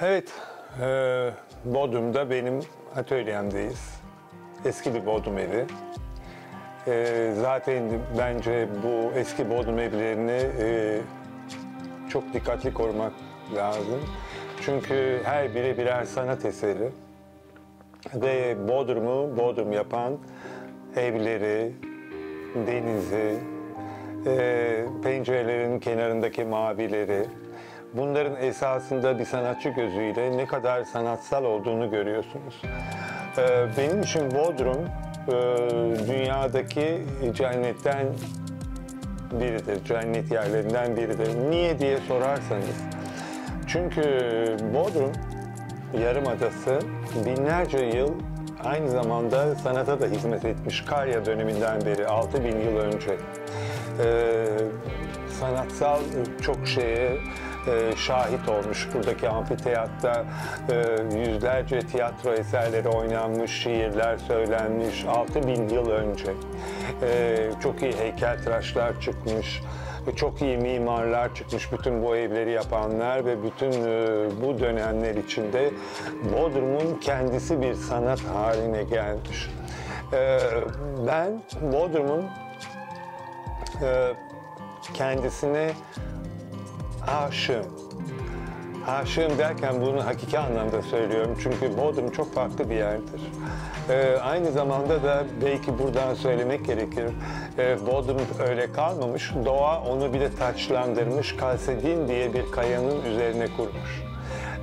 Evet, e, Bodrum'da benim atölyemdeyiz. Eski bir Bodrum evi. E, zaten bence bu eski Bodrum evlerini e, çok dikkatli korumak lazım. Çünkü her biri birer sanat eseri. Ve Bodrum'u Bodrum yapan evleri, denizi, e, pencerelerin kenarındaki mavileri, bunların esasında bir sanatçı gözüyle ne kadar sanatsal olduğunu görüyorsunuz. E, benim için Bodrum e, dünyadaki cennetten biridir, cennet yerlerinden biridir. Niye diye sorarsanız. Çünkü Bodrum Yarımadası binlerce yıl aynı zamanda sanata da hizmet etmiş Karya döneminden beri 6000 yıl önce. Ee, sanatsal çok şeye e, şahit olmuş. Buradaki amfiteyatta e, yüzlerce tiyatro eserleri oynanmış, şiirler söylenmiş 6000 yıl önce. E, çok iyi heykeltıraşlar çıkmış. Çok iyi mimarlar çıkmış bütün bu evleri yapanlar ve bütün e, bu dönemler içinde Bodrum'un kendisi bir sanat haline gelmiş. E, ben Bodrum'un e, kendisine aşığım. Aşığım derken bunu hakiki anlamda söylüyorum. Çünkü Bodrum çok farklı bir yerdir. Ee, aynı zamanda da belki buradan söylemek gerekir. Ee, Bodrum öyle kalmamış. Doğa onu bir de taçlandırmış. Kalsedin diye bir kayanın üzerine kurmuş.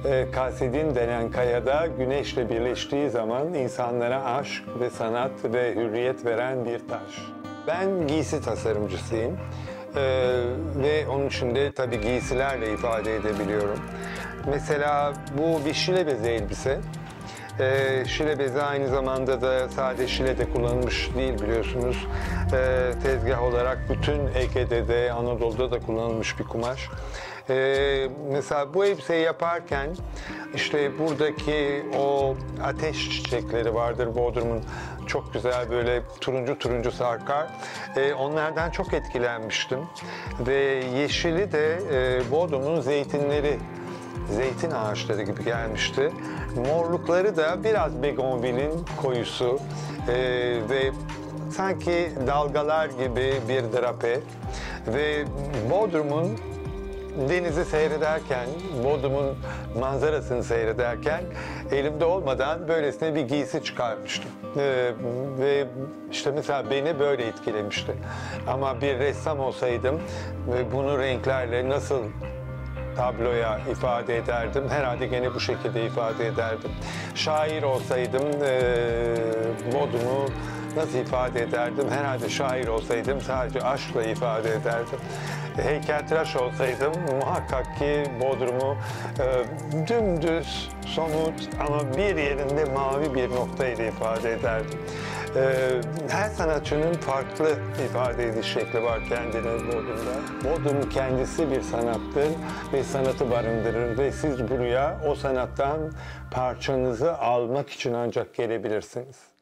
Ee, Kalsedin denen kayada güneşle birleştiği zaman insanlara aşk ve sanat ve hürriyet veren bir taş. Ben giysi tasarımcısıyım. Ee, ve onun için de tabii giysilerle ifade edebiliyorum. Mesela bu bir şile bezi elbise. Ee, şile bezi aynı zamanda da sadece şilede kullanılmış değil biliyorsunuz. Ee, tezgah olarak bütün Ege'de de Anadolu'da da kullanılmış bir kumaş. Ee, mesela bu elbiseyi yaparken işte buradaki o ateş çiçekleri vardır Bodrum'un çok güzel böyle turuncu turuncu sarkar. Ee, onlardan çok etkilenmiştim. Ve yeşili de e, Bodrum'un zeytinleri zeytin ağaçları gibi gelmişti. Morlukları da biraz begonvilin koyusu e, ve sanki dalgalar gibi bir drape ve Bodrum'un denizi seyrederken, Bodrum'un manzarasını seyrederken elimde olmadan böylesine bir giysi çıkarmıştım. Ee, ve işte mesela beni böyle etkilemişti. Ama bir ressam olsaydım ve bunu renklerle nasıl tabloya ifade ederdim. Herhalde gene bu şekilde ifade ederdim. Şair olsaydım e, Bodrum'u nasıl ifade ederdim? Herhalde şair olsaydım sadece aşkla ifade ederdim. Heykeltıraş olsaydım muhakkak ki Bodrum'u e, dümdüz, somut ama bir yerinde mavi bir noktayla ifade ederdim. E, her sanatçının farklı ifade ediş şekli var kendine Bodrum'da. Bodrum kendisi bir sanattır ve sanatı barındırır ve siz buraya o sanattan parçanızı almak için ancak gelebilirsiniz.